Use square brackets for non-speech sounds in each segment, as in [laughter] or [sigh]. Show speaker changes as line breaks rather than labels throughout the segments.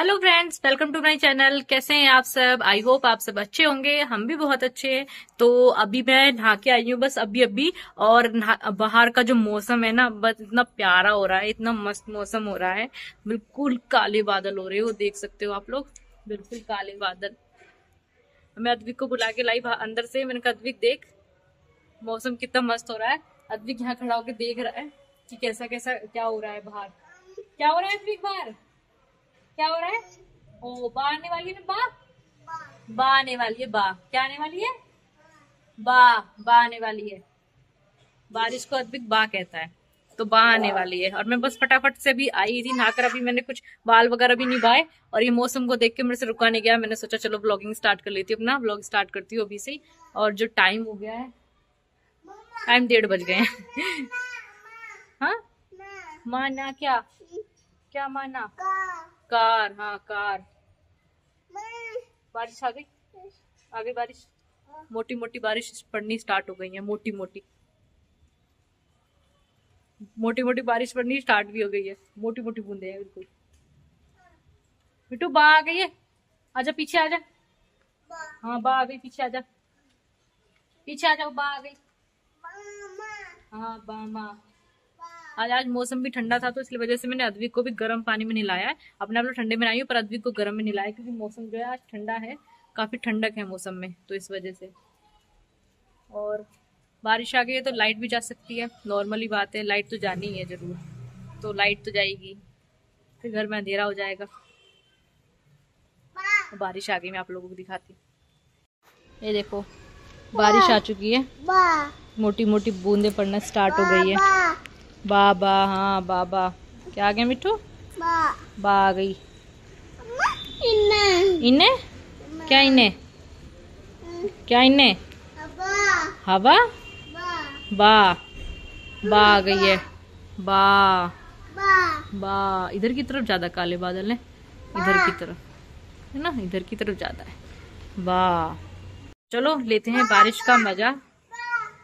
Hello friends welcome to my channel कैसे हैं आप सब? आई होप आप सब अच्छे होंगे। हम भी बहुत अच्छे हैं। तो अभी मैं नहा के आई हूँ, बस अभी अभी। और बाहर का जो मौसम है ना, बस इतना प्यारा हो रहा है, इतना मस्त मौसम हो रहा है। बिल्कुल काले बादल हो रहे हो देख सकते हो आप लोग। बिल्कुल काले बादल। मैं अद्विक को बुला के लाई अंदर से, मैंने कहा, अद्विक, देख, मौसम कितना मस्त हो रहा है। अद्विक यहाँ खड़ा होकर देख रहा है कि कैसा कैसा क्या हो रहा है बाहर। क्या हो रहा है अद्विक बाहर? क्या हो रहा है? ओ, बा आने वाली है बा? बा आने वाली है बा। क्या आने वाली है? बा बा आने वाली है। बारिश को अद्विक बा कहता है तो बा आने वाली है। और मैं बस फटाफट से भी आई थी नहाकर अभी मैंने कुछ बाल वगैरह भी निभाए और ये मौसम को देख के मेरे से रुका नहीं गया। मैंने सोचा, चलो ब्लॉगिंग स्टार्ट कर लेती हूँ अपना। ब्लॉग स्टार्ट करती हूँ अभी से और जो टाइम हो गया है टाइम डेढ़ बज गए हैं। [laughs] हाँ? माना क्या? क्या माना? कार हाँ कार। बारिश आ गई? आ गई बारिश। मोटी मोटी बारिश पड़नी स्टार्ट हो गई है मोटी मोटी मोटी मोटी बारिश पड़नी स्टार्ट भी हो गई है मोटी मोटी बूंदे हैं बिल्कुल। बिटू बा आ गई है? आजा पीछे आ जा हाँ बा आ गई पीछे आ जा पीछे आ जाओ बा आ गई। हाँ बा माँ। आज आज मौसम भी ठंडा था तो इसलिए वजह से मैंने अद्विक को भी गर्म पानी में नहलाया है। अपने आप लोग ठंडे में आई हूँ पर अद्विक को गर्म में नहलाया क्योंकि मौसम जो है आज ठंडा है काफ़ी ठंडक है मौसम में तो इस वजह से। और बारिश आ गई है तो लाइट भी जा सकती है नॉर्मली बात है लाइट तो जानी ही है ज़रूर तो लाइट तो जाएगी फिर घर में अंधेरा हो जाएगा। तो बारिश आ गई मैं आप लोगों को दिखाती। ये देखो बारिश आ चुकी है। मोटी मोटी बूंदे पड़ना स्टार्ट हो गई है। बाबा हाँ बाबा। क्या आ गया मिठू? बा, बा आ गई। इन्ने क्या इन्ने क्या इन्ने हवा। बा। बा। आ गई है। बा। बा। इधर की तरफ़ ज़्यादा काले बादल है। इधर की तरफ़। है ना? इधर की तरफ़ ज़्यादा है। बा। चलो लेते हैं बारिश का मज़ा।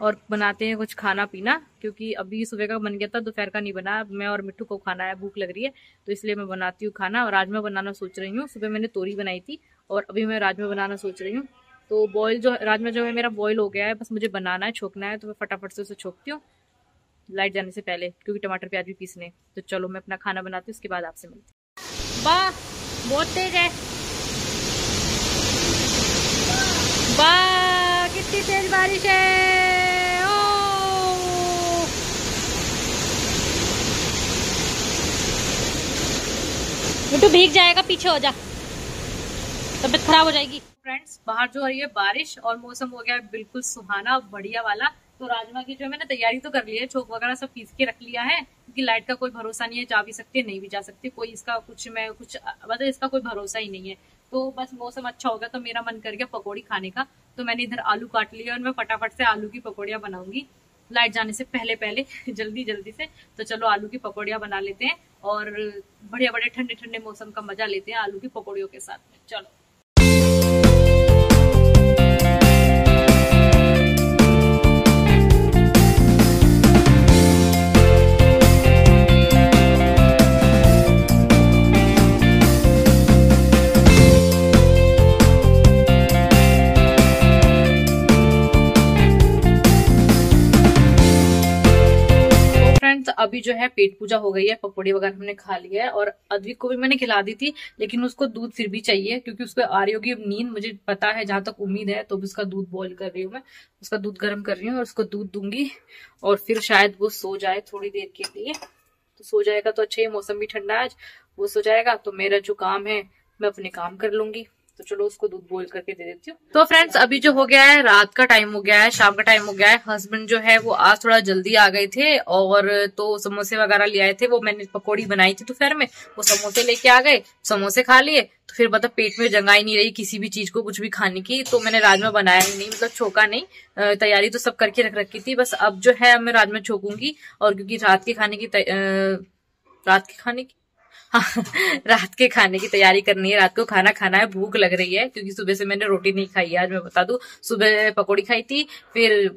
और बनाते हैं कुछ खाना पीना, क्योंकि अभी सुबह का बन गया था, दोपहर का नहीं बना। मैं और मिट्टू को खाना है, भूख लग रही है तो इसलिए मैं बनाती हूँ खाना। और राजमा बनाना सोच रही हूँ। सुबह मैंने तोरी बनाई थी और अभी मैं राजमा बनाना सोच रही हूँ। तो बॉयल जो, राजमा जो है मेरा बॉयल हो गया है, बस मुझे बनाना है, छोकना है तो मैं फटाफट से उसे छोकती हूँ। लाइट जाने से पहले, क्योंकि टमाटर प्याज भी पीसने तो चलो मैं अपना खाना बनाती हूँ, उसके बाद आपसे मिलती वाह, बहुत तेज है। वाह, कितनी तेज बारिश है। मिट्टू भीग जाएगा, पीछे हो जा। तबियत खराब हो जाएगी। फ्रेंड्स बाहर जो हो रही है बारिश और मौसम हो गया बिल्कुल सुहाना, बढ़िया वाला। तो राजमा की जो मैंने तैयारी तो कर ली है छोक वगैरह सब पीस के रख लिया है। क्योंकि लाइट का कोई भरोसा नहीं है, जा भी सकते नहीं भी जा सकते। कोई इसका कुछ मैं, कुछ मतलब इसका कोई भरोसा ही नहीं है। तो बस मौसम अच्छा होगा तो मेरा मन कर गया पकौड़ी खाने का। तो मैंने इधर आलू काट लिया और मैं फटाफट से आलू की पकौड़ियाँ बनाऊँगी। लाइट जाने से पहले पहले, [laughs] जल्दी जल्दी से। तो चलो, आलू की पकौड़िया बना लेते हैं और बढ़िया बढ़िया ठंडे ठंडे मौसम का मज़ा लेते हैं आलू की पकौड़ियों के साथ। में चलो। अभी जो है पेट पूजा हो गई है, पकौड़ी वगैरह हमने खा लिया है और अद्विक को भी मैंने खिला दी थी, लेकिन उसको दूध फिर भी चाहिए, क्योंकि उसको आ रही होगी नींद, मुझे पता है जहाँ तक उम्मीद है तो भी उसका दूध बॉईल कर रही हूँ मैं। उसका दूध गर्म कर रही हूँ और उसको दूध दूँगी और फिर शायद वो सो जाए थोड़ी देर के लिए। तो सो जाएगा तो अच्छा ही मौसम भी ठंडा आज। वो सो जाएगा तो मेरा जो काम है, मैं अपने काम कर लूँगी। तो चलो उसको दूध बॉइल करके दे देती हूँ। तो फ्रेंड्स अभी जो हो गया है रात का टाइम हो गया है शाम का टाइम हो गया है। हस्बैंड जो है वो आज थोड़ा जल्दी आ गए थे और तो समोसे वगैरह ले आए थे। वो मैंने पकौड़ी बनाई थी दोपहर में। वो समोसे लेके आ गए समोसे खा लिए। तो फिर मतलब पेट में जंगाई नहीं रही किसी भी चीज़ को कुछ भी खाने की। तो मैंने राजमा बनाया ही नहीं मतलब छोका नहीं। तैयारी तो सब करके रख रखी थी। बस अब जो है मैं राजमा छोकूँगी और क्योंकि रात के खाने की रात के खाने की हाँ, [laughs] रात के खाने की तैयारी करनी है। रात को खाना खाना है। भूख लग रही है क्योंकि सुबह से मैंने रोटी नहीं खाई। है आज मैं बता दूँ सुबह पकौड़ी खाई थी फिर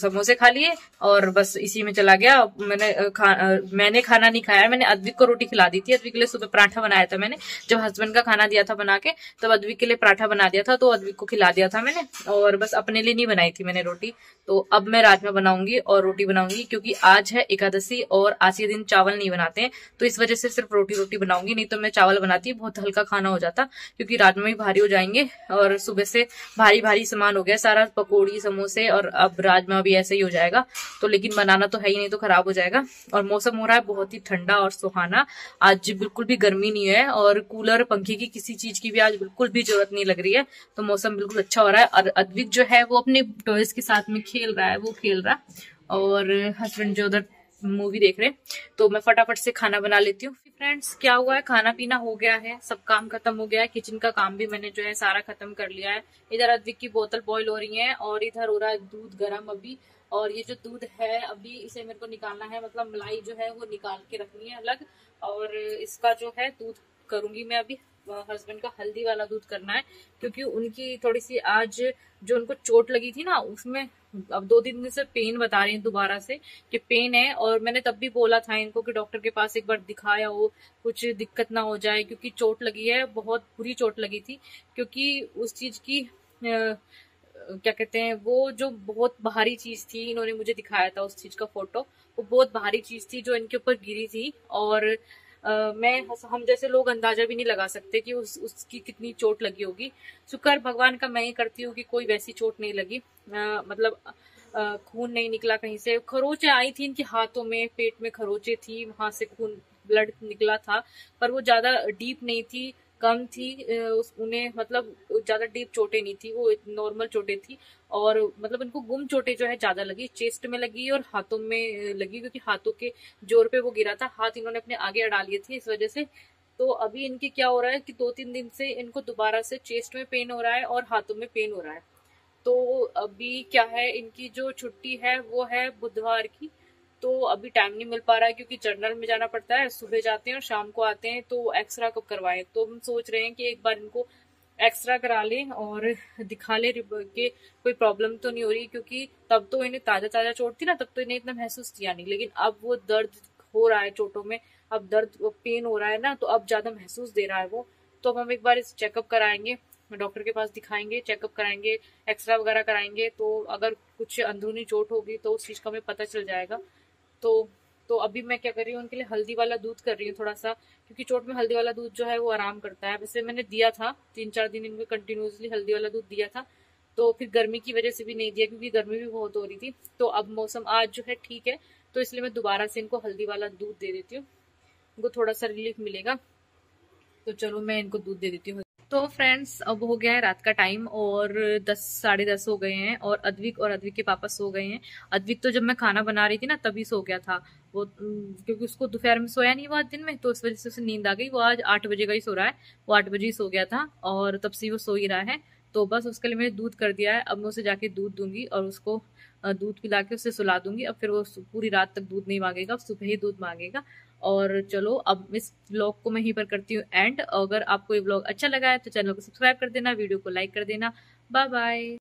समोसे खा लिए और बस इसी में चला गया। मैंने खा, मैंने खाना नहीं खाया। मैंने अद्विक को रोटी खिला दी थी। अद्विक के लिए सुबह पराठा बनाया था मैंने। जब हस्बैंड का खाना दिया था बना के तब अद्विक के लिए पराठा बना दिया था तो अद्विक को खिला दिया था मैंने और बस अपने लिए नहीं बनाई थी मैंने रोटी। तो अब मैं राजमा बनाऊँगी और रोटी बनाऊँगी क्योंकि आज है एकादशी और आज के दिन चावल नहीं बनाते हैं। तो इस वजह से सिर्फ़ रोटी रोटी बनाऊँगी, नहीं तो मैं चावल बनाती, बहुत हल्का खाना हो जाता, क्योंकि राजमा भी भारी हो जाएँगे, और सुबह से भारी भारी सामान हो गया, सारा पकौड़ी, समोसे, और अब राजमा भी ऐसे ही हो जाएगा तो लेकिन बनाना तो है ही नहीं तो खराब हो जाएगा, और मौसम हो रहा है बहुत ही ठंडा और सुहाना, आज बिल्कुल भी गर्मी नहीं है, और कूलर, पंखे की किसी चीज़ की भी आज बिल्कुल भी ज़रूरत नहीं लग रही है तो मौसम बिल्कुल अच्छा हो रहा है, और अद्विक जो है वो अपने टॉयज के साथ में खेल रहा है, वो खेल रहा है और हस्बैंड जो उधर मूवी देख रहे तो मैं फटाफट से खाना बना लेती हूँ। फ्रेंड्स क्या हुआ है? खाना पीना हो गया है। सब काम खत्म हो गया है। किचन का काम भी मैंने जो है सारा खत्म कर लिया है। इधर अद्विक की बोतल बॉयल हो रही है और इधर हो रहा है दूध गर्म अभी। और ये जो दूध है, अभी इसे मेरे को निकालना है। मतलब मलाई जो है, वो निकाल के रखनी है अलग। और इसका जो है दूध करूँगी मैं अभी। हस्बैंड का हल्दी वाला दूध करना है। क्योंकि उनकी थोड़ी सी आज जो उनको चोट लगी थी ना, उसमें अब दो दिन से पेन बता रही हैं दोबारा से कि पेन है और मैंने तब भी बोला था इनको कि डॉक्टर के पास एक बार दिखाया हो कुछ दिक्कत ना हो जाए क्योंकि चोट लगी है बहुत बुरी चोट लगी थी क्योंकि उस चीज़ की आ, क्या कहते हैं वो जो बहुत भारी चीज़ थी इन्होंने मुझे दिखाया था उस चीज़ का फ़ोटो वो बहुत भारी चीज़ थी जो इनके ऊपर गिरी थी और मैं हम जैसे लोग अंदाज़ा भी नहीं लगा सकते कि उस उसकी कितनी चोट लगी होगी। शुक्र भगवान का मैं ही करती हूँ कि कोई वैसी चोट नहीं लगी। uh, मतलब खून नहीं निकला कहीं से। खरोचे आई थी इनके हाथों में पेट में खरोचे थी वहाँ से खून ब्लड निकला था पर वो ज़्यादा डीप नहीं थी कम थी। उन्हें मतलब ज़्यादा डीप चोटें नहीं थी, वो नॉर्मल चोटें थी और मतलब इनको गुम चोटें जो है ज़्यादा लगी, चेस्ट में लगी और हाथों में लगी क्योंकि हाथों के ज़ोर पे वो गिरा था, हाथ इन्होंने अपने आगे अड़ा लिए थे इस वजह से। तो अभी इनके क्या हो रहा है कि दो तीन दिन से इनको दोबारा से चेस्ट में पेन हो रहा है और हाथों में पेन हो रहा है। तो अभी क्या है, इनकी जो छुट्टी है वो है बुधवार की तो अभी टाइम नहीं मिल पा रहा है क्योंकि जर्नल में जाना पड़ता है, सुबह जाते हैं और शाम को आते हैं तो एक्सरा कब करवाएँ? तो हम सोच रहे हैं कि एक बार इनको एक्सरा करा लें और दिखा ले के कोई प्रॉब्लम तो नहीं हो रही, क्योंकि तब तो इन्हें ताज़ा ताज़ा चोट थी ना, तब तो इन्हें इतना महसूस किया नहीं। लेकिन अब वो दर्द हो रहा है चोटों में, अब दर्द पेन हो रहा है ना तो अब ज़्यादा महसूस दे रहा है वो। तो अब हम एक बार इस चेकअप कराएँगे डॉक्टर के पास दिखाएँगे चेकअप कराएँगे एक्सरा वगैरह कराएँगे तो अगर कुछ अंदरूनी चोट होगी तो उस चीज़ का हमें पता चल जाएगा। तो तो अभी मैं क्या कर रही हूँ, उनके लिए हल्दी वाला दूध कर रही हूँ थोड़ा सा क्योंकि चोट में हल्दी वाला दूध जो है वो आराम करता है। वैसे मैंने दिया था तीन चार दिन इनको कंटिन्यूसली हल्दी वाला दूध दिया था तो फिर गर्मी की वजह से भी नहीं दिया, क्योंकि गर्मी भी बहुत हो रही थी। तो अब मौसम आज जो है ठीक है तो इसलिए मैं दोबारा से इनको हल्दी वाला दूध दे देती हूँ। इनको थोड़ा सा रिलीफ मिलेगा तो चलो मैं इनको दूध दे देती हूँ। तो फ्रेंड्स अब हो गया है रात का टाइम और दस, साढ़े दस हो गए हैं और अद्विक और अद्विक के पापा सो गए हैं। अद्विक तो जब मैं खाना बना रही थी ना, तभी सो गया था। वो क्योंकि उसको दोपहर में सोया नहीं हुआ दिन में तो उस वजह से उसे नींद आ गई। वो आज आठ बजे का ही सो रहा है। वो आठ बजे ही सो गया था और तब से वो सो ही रहा है। तो बस उसके लिए मैंने दूध कर दिया है। अब मैं उसे जाके दूध दूँगी और उसको दूध पिला के उसे सुला दूँगी। अब फिर वो पूरी रात तक दूध नहीं मांगेगा सुबह ही दूध मांगेगा। और चलो, अब इस ब्लॉग को मैं यहीं पर करती हूँ एंड अगर आपको ये ब्लॉग अच्छा लगा है तो चैनल को सब्सक्राइब कर देना वीडियो को लाइक कर देना। Bye bye